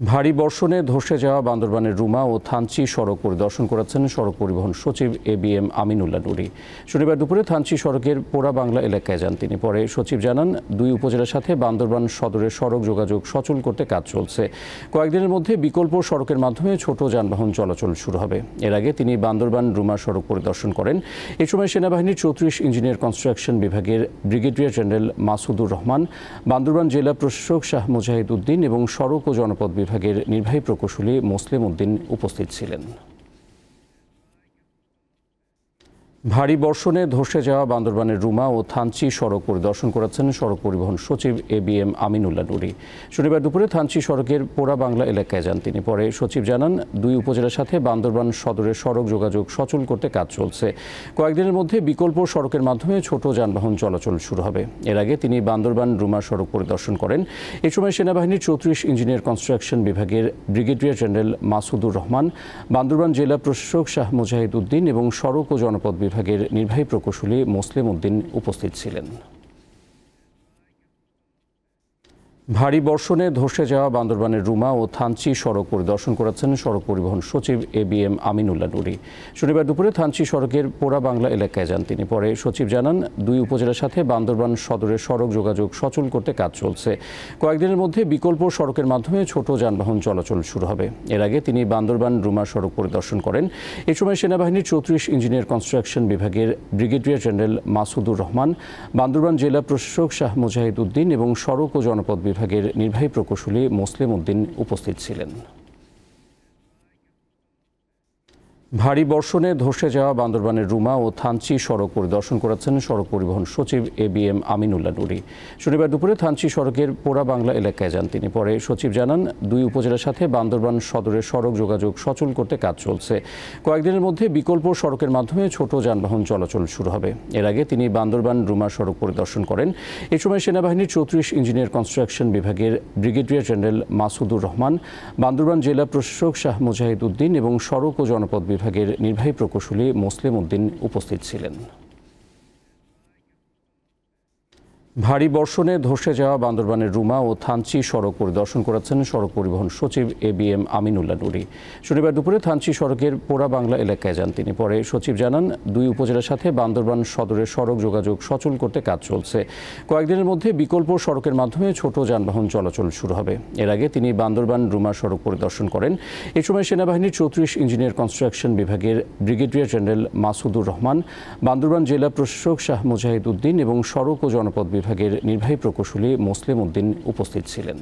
ভারী বর্ষণে ধসে যাওয়া বান্দরবানের রুমা ও থানচি সড়ক পরিদর্শন করেছেন সড়ক পরিবহন সচিব A B M Aminullah Nuri. শনিবার দুপুরে থানচি সড়কের পোড়া বাংলা এলাকায় যান তিনি। পরে সচিব জানান, দুই উপজেলার সাথে বান্দরবান সদরের সড়ক যোগাযোগ সচল করতে কাজ চলছে। কয়েকদিনের মধ্যে বিকল্প সড়কের মাধ্যমে ছোট যানবাহন চলাচল শুরু হবে। এর আগে তিনি বান্দরবান রুমা সড়ক পরিদর্শন করেন। এ সময় সেনাবাহিনীর চৌত্রিশ ইঞ্জিনিয়ার কনস্ট্রাকশন বিভাগের ব্রিগেডিয়ার জেনারেল মাসুদুর রহমান, বান্দরবান জেলা প্রশাসক শাহ মুজাহিদ উদ্দিন এবং সড়ক ও জনপদ বিভাগের নির্বাহী প্রকৌশলী মুসলিম উদ্দিন উপস্থিত ছিলেন। ভারী বর্ষণে ধসে যাওয়া বান্দরবানের রুমা ও থানচি সড়ক পরিদর্শন করেছেন সড়ক পরিবহন সচিব A B M Aminullah Nuri. শনিবার দুপুরে থানচি সড়কের পোড়া বাংলা এলাকায় যান তিনি। পরে সচিব জানান, দুই উপজেলার সাথে বান্দরবান সদরের সড়ক যোগাযোগ সচল করতে কাজ চলছে। কয়েকদিনের মধ্যে বিকল্প সড়কের মাধ্যমে ছোট যানবাহন চলাচল শুরু হবে। এর আগে তিনি বান্দরবান রুমা সড়ক পরিদর্শন করেন। এ সময় সেনাবাহিনীর চৌত্রিশ ইঞ্জিনিয়ার কনস্ট্রাকশন বিভাগের ব্রিগেডিয়ার জেনারেল মাসুদুর রহমান, বান্দরবান জেলা প্রশাসক শাহ মুজাহিদ উদ্দিন এবং সড়ক ও জনপদ বিভাগের নির্বাহী প্রকৌশলী মুসলিম উদ্দিন উপস্থিত ছিলেন। ভারী বর্ষণে ধসে যাওয়া বান্দরবানের রুমা ও থানচি সড়ক পরিদর্শন করেছেন সড়ক পরিবহন সচিব A B M Aminullah Nuri. শনিবার দুপুরে থানচি সড়কের পোড়া বাংলা এলাকায় যান তিনি। পরে সচিব জানান, দুই উপজেলার সাথে বান্দরবান সদরের সড়ক যোগাযোগ সচল করতে কাজ চলছে। কয়েকদিনের মধ্যে বিকল্প সড়কের মাধ্যমে ছোট যানবাহন চলাচল শুরু হবে। এর আগে তিনি বান্দরবান রুমা সড়ক পরিদর্শন করেন। এ সময় সেনাবাহিনীর চৌত্রিশ ইঞ্জিনিয়ার কনস্ট্রাকশন বিভাগের ব্রিগেডিয়ার জেনারেল মাসুদুর রহমান, বান্দরবান জেলা প্রশাসক শাহ মুজাহিদ উদ্দিন এবং সড়ক ও জনপদ বিভাগের নির্বাহী প্রকৌশলী মুসলিম উদ্দিন উপস্থিত ছিলেন। ভারী বর্ষণে ধসে যাওয়া বান্দরবানের রুমা ও থানচি সড়ক পরিদর্শন করেছেন সড়ক পরিবহন সচিব A B M Aminullah Nuri. শনিবার দুপুরে থানচি সড়কের পোড়া বাংলা এলাকায় যান তিনি। পরে সচিব জানান, দুই উপজেলার সাথে বান্দরবান সদরের সড়ক যোগাযোগ সচল করতে কাজ চলছে। কয়েকদিনের মধ্যে বিকল্প সড়কের মাধ্যমে ছোট যানবাহন চলাচল শুরু হবে। এর আগে তিনি বান্দরবান রুমা সড়ক পরিদর্শন করেন। এ সময় সেনাবাহিনীর চৌত্রিশ ইঞ্জিনিয়ার কনস্ট্রাকশন বিভাগের ব্রিগেডিয়ার জেনারেল মাসুদুর রহমান, বান্দরবান জেলা প্রশাসক শাহ মুজাহিদ উদ্দিন এবং সড়ক ও জনপদ বিভাগের নির্বাহী প্রকৌশলী মুসলিম উদ্দিন উপস্থিত ছিলেন। ভারী বর্ষণে ধসে যাওয়া বান্দরবানের রুমা ও থানচি সড়ক পরিদর্শন করেছেন সড়ক পরিবহন সচিব A B M Aminullah Nuri. শনিবার দুপুরে থানচি সড়কের পোড়া বাংলা এলাকায় যান তিনি। পরে সচিব জানান, দুই উপজেলার সাথে বান্দরবান সদরের সড়ক যোগাযোগ সচল করতে কাজ চলছে। কয়েকদিনের মধ্যে বিকল্প সড়কের মাধ্যমে ছোট যানবাহন চলাচল শুরু হবে। এর আগে তিনি বান্দরবান রুমা সড়ক পরিদর্শন করেন। এ সময় সেনাবাহিনীর চৌত্রিশ ইঞ্জিনিয়ার কনস্ট্রাকশন বিভাগের ব্রিগেডিয়ার জেনারেল মাসুদুর রহমান, বান্দরবান জেলা প্রশাসক শাহ মুজাহিদ উদ্দিন এবং সড়ক ও জনপদ বিভাগের নির্বাহী প্রকৌশলী মুসলিম উদ্দিন উপস্থিত ছিলেন।